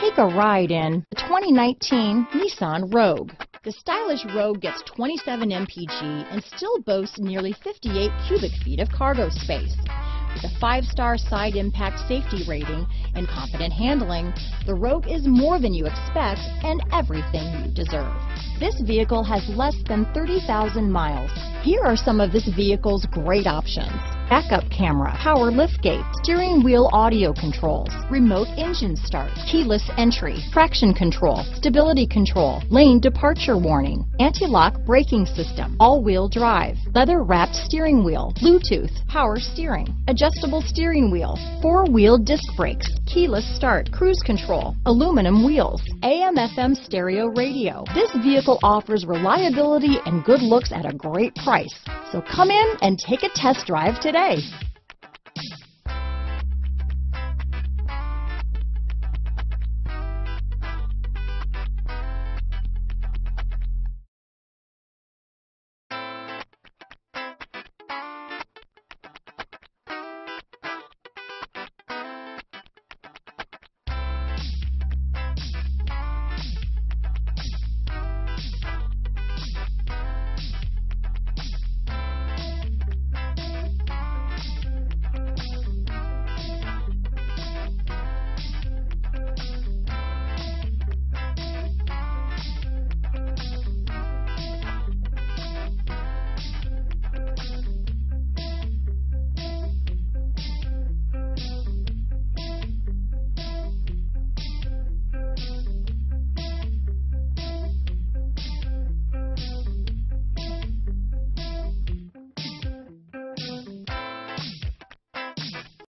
Take a ride in the 2019 Nissan Rogue. The stylish Rogue gets 27 mpg and still boasts nearly 58 cubic feet of cargo space. With a five-star side impact safety rating and competent handling, the Rogue is more than you expect and everything you deserve. This vehicle has less than 30,000 miles. Here are some of this vehicle's great options. Backup camera, power liftgate, steering wheel audio controls, remote engine start, keyless entry, traction control, stability control, lane departure warning, anti-lock braking system, all-wheel drive, leather wrapped steering wheel, Bluetooth, power steering, adjustable steering wheel, four-wheel disc brakes, keyless start, cruise control, aluminum wheels, AM FM stereo radio. This vehicle offers reliability and good looks at a great price. So come in and take a test drive today.